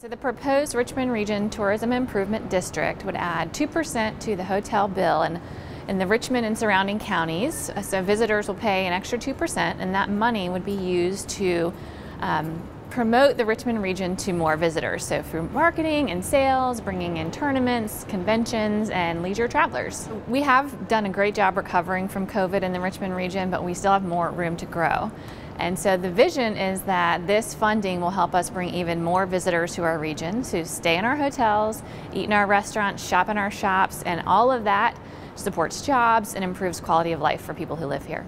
So the proposed Richmond Region Tourism Improvement District would add 2% to the hotel bill and in the Richmond and surrounding counties. So visitors will pay an extra 2% and that money would be used to um, promote the Richmond region to more visitors. So through marketing and sales, bringing in tournaments, conventions, and leisure travelers. We have done a great job recovering from COVID in the Richmond region, but we still have more room to grow. And so the vision is that this funding will help us bring even more visitors to our region to stay in our hotels, eat in our restaurants, shop in our shops, and all of that supports jobs and improves quality of life for people who live here.